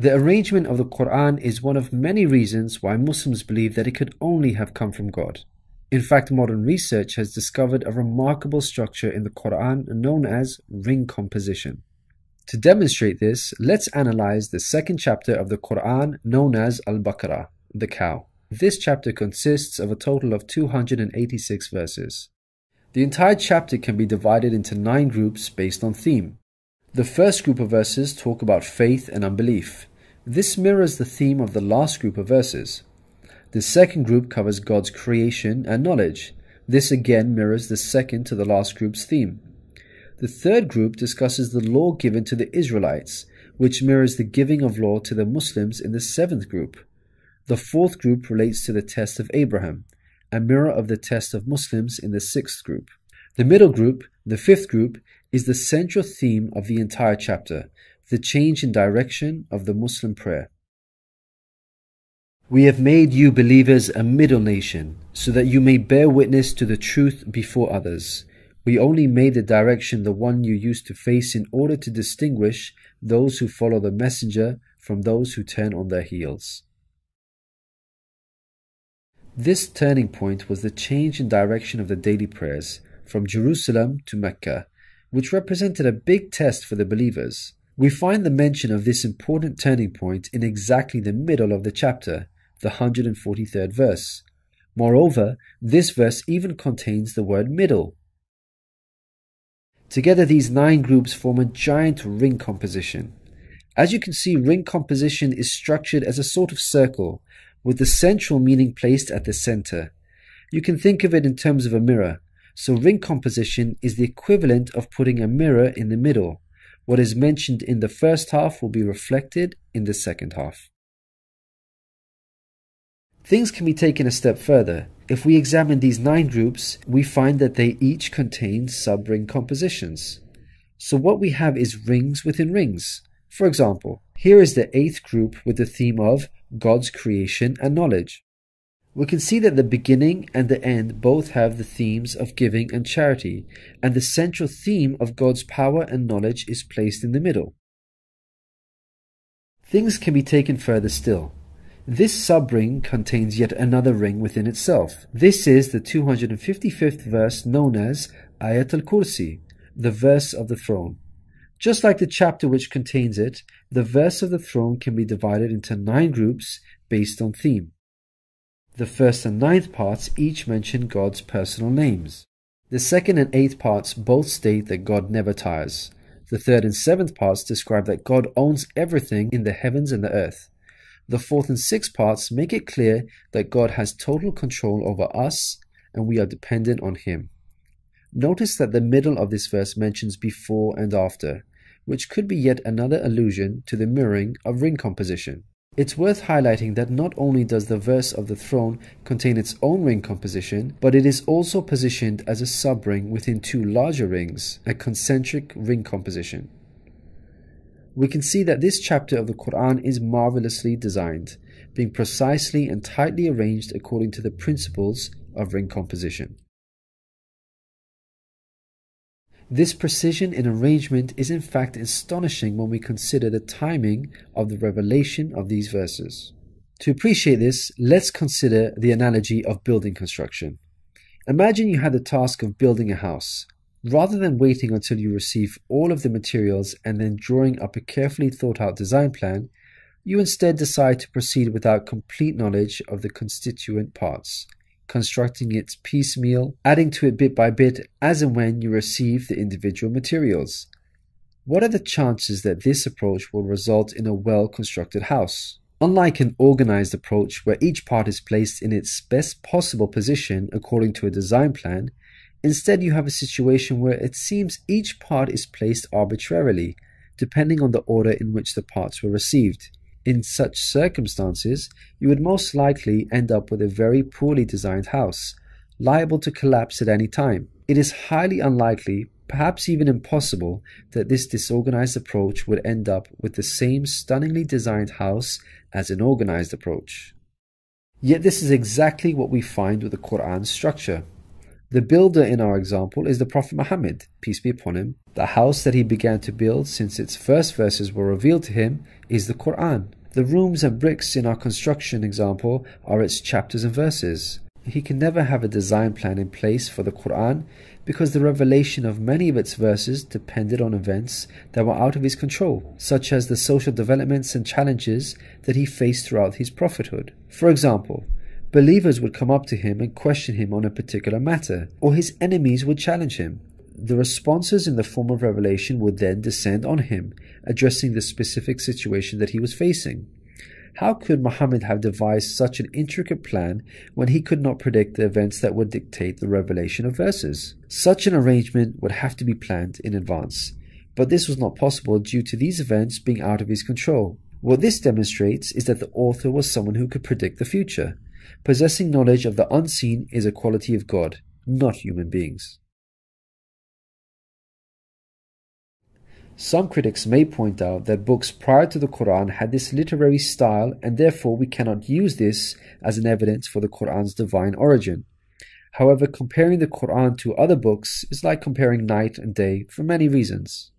The arrangement of the Quran is one of many reasons why Muslims believe that it could only have come from God. In fact, modern research has discovered a remarkable structure in the Quran known as ring composition. To demonstrate this, let's analyze the second chapter of the Quran known as Al Baqarah, the cow. This chapter consists of a total of 286 verses. The entire chapter can be divided into nine groups based on theme. The first group of verses talk about faith and unbelief. This mirrors the theme of the last group of verses. The second group covers God's creation and knowledge. This again mirrors the second to the last group's theme. The third group discusses the law given to the Israelites, which mirrors the giving of law to the Muslims in the seventh group. The fourth group relates to the test of Abraham, a mirror of the test of Muslims in the sixth group. The middle group, the fifth group, is the central theme of the entire chapter, the change in direction of the Muslim prayer. We have made you believers a middle nation, so that you may bear witness to the truth before others. We only made the direction the one you used to face in order to distinguish those who follow the messenger from those who turn on their heels. This turning point was the change in direction of the daily prayers from Jerusalem to Mecca, which represented a big test for the believers. We find the mention of this important turning point in exactly the middle of the chapter, the 143rd verse. Moreover, this verse even contains the word middle. Together, these nine groups form a giant ring composition. As you can see, ring composition is structured as a sort of circle, with the central meaning placed at the center. You can think of it in terms of a mirror, so ring composition is the equivalent of putting a mirror in the middle. What is mentioned in the first half will be reflected in the second half. Things can be taken a step further. If we examine these nine groups, we find that they each contain sub-ring compositions. So what we have is rings within rings. For example, here is the eighth group with the theme of God's creation and knowledge. We can see that the beginning and the end both have the themes of giving and charity, and the central theme of God's power and knowledge is placed in the middle. Things can be taken further still. This sub-ring contains yet another ring within itself. This is the 255th verse known as Ayat al-Kursi, the verse of the throne. Just like the chapter which contains it, the verse of the throne can be divided into nine groups based on theme. The first and ninth parts each mention God's personal names. The second and eighth parts both state that God never tires. The third and seventh parts describe that God owns everything in the heavens and the earth. The fourth and sixth parts make it clear that God has total control over us and we are dependent on Him. Notice that the middle of this verse mentions before and after, which could be yet another allusion to the mirroring of ring composition. It's worth highlighting that not only does the verse of the throne contain its own ring composition, but it is also positioned as a sub-ring within two larger rings, a concentric ring composition we can see that this chapter of the Quran is marvelously designed, being precisely and tightly arranged according to the principles of ring composition. This precision in arrangement is in fact astonishing when we consider the timing of the revelation of these verses. To appreciate this, let's consider the analogy of building construction. Imagine you had the task of building a house. Rather than waiting until you receive all of the materials and then drawing up a carefully thought out design plan, you instead decide to proceed without complete knowledge of the constituent parts, constructing it piecemeal, adding to it bit by bit as and when you receive the individual materials. What are the chances that this approach will result in a well constructed house? Unlike an organized approach where each part is placed in its best possible position according to a design plan, Instead, you have a situation where it seems each part is placed arbitrarily, depending on the order in which the parts were received. In such circumstances, you would most likely end up with a very poorly designed house, liable to collapse at any time. It is highly unlikely, perhaps even impossible, that this disorganized approach would end up with the same stunningly designed house as an organized approach. Yet this is exactly what we find with the Quran's structure. The builder in our example is the Prophet Muhammad, peace be upon him. The house that he began to build since its first verses were revealed to him is the Quran. The rooms and bricks in our construction example are its chapters and verses. He can never have a design plan in place for the Quran because the revelation of many of its verses depended on events that were out of his control, such as the social developments and challenges that he faced throughout his prophethood. For example, believers would come up to him and question him on a particular matter, or his enemies would challenge him. The responses in the form of revelation would then descend on him, addressing the specific situation that he was facing. How could Muhammad have devised such an intricate plan when he could not predict the events that would dictate the revelation of verses? Such an arrangement would have to be planned in advance, but this was not possible due to these events being out of his control. What this demonstrates is that the author was someone who could predict the future. Possessing knowledge of the unseen is a quality of God, not human beings. Some critics may point out that books prior to the Quran had this literary style and therefore we cannot use this as an evidence for the Quran's divine origin. However, comparing the Quran to other books is like comparing night and day for many reasons.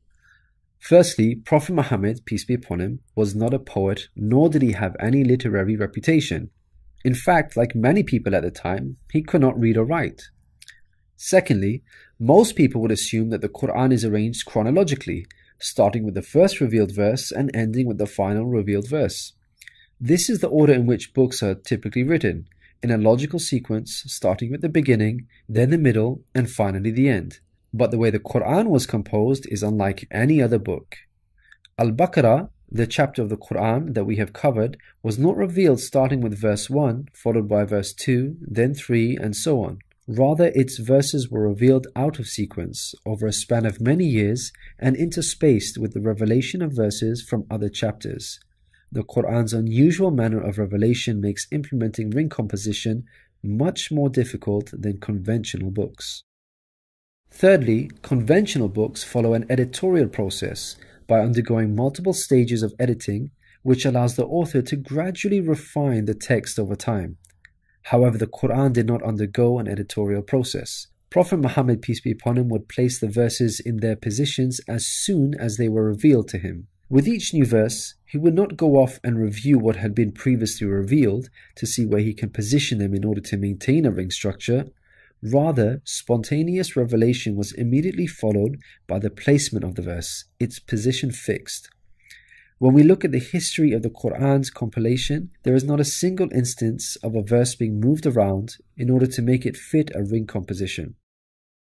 Firstly, Prophet Muhammad, peace be upon him, was not a poet nor did he have any literary reputation. In fact, like many people at the time, he could not read or write. Secondly, most people would assume that the Quran is arranged chronologically, starting with the first revealed verse and ending with the final revealed verse. This is the order in which books are typically written, in a logical sequence, starting with the beginning, then the middle, and finally the end. But the way the Quran was composed is unlike any other book. Al Baqarah, the chapter of the Quran that we have covered, was not revealed starting with verse 1, followed by verse 2, then 3, and so on. Rather, its verses were revealed out of sequence over a span of many years and interspaced with the revelation of verses from other chapters. The Quran's unusual manner of revelation makes implementing ring composition much more difficult than conventional books. Thirdly, conventional books follow an editorial process by undergoing multiple stages of editing, which allows the author to gradually refine the text over time. However, the Quran did not undergo an editorial process. Prophet Muhammad, peace be upon him, would place the verses in their positions as soon as they were revealed to him. With each new verse, he would not go off and review what had been previously revealed to see where he can position them in order to maintain a ring structure. Rather, spontaneous revelation was immediately followed by the placement of the verse, its position fixed. When we look at the history of the Quran's compilation, there is not a single instance of a verse being moved around in order to make it fit a ring composition.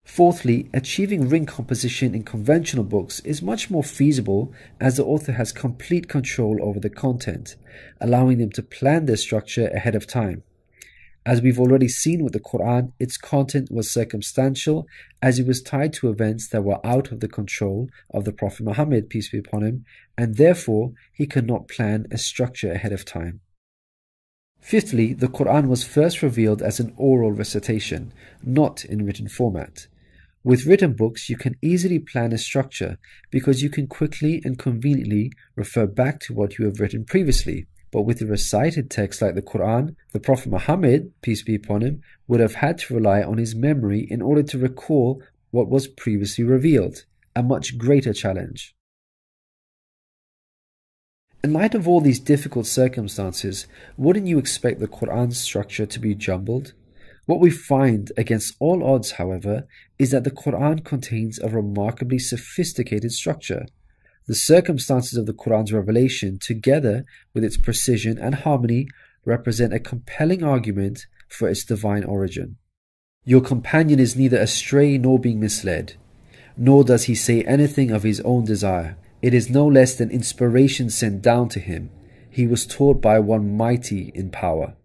Fourthly, achieving ring composition in conventional books is much more feasible as the author has complete control over the content, allowing them to plan their structure ahead of time. As we've already seen with the Quran, its content was circumstantial as it was tied to events that were out of the control of the Prophet Muhammad, peace be upon him, and therefore he could not plan a structure ahead of time. Fifthly, the Quran was first revealed as an oral recitation, not in written format. With written books, you can easily plan a structure because you can quickly and conveniently refer back to what you have written previously. But with a recited text like the Quran, the Prophet Muhammad, peace be upon him, would have had to rely on his memory in order to recall what was previously revealed, a much greater challenge. In light of all these difficult circumstances, wouldn't you expect the Quran's structure to be jumbled? What we find against all odds, however, is that the Quran contains a remarkably sophisticated structure. The circumstances of the Quran's revelation, together with its precision and harmony, represent a compelling argument for its divine origin. Your companion is neither astray nor being misled, nor does he say anything of his own desire. It is no less than inspiration sent down to him. He was taught by one mighty in power.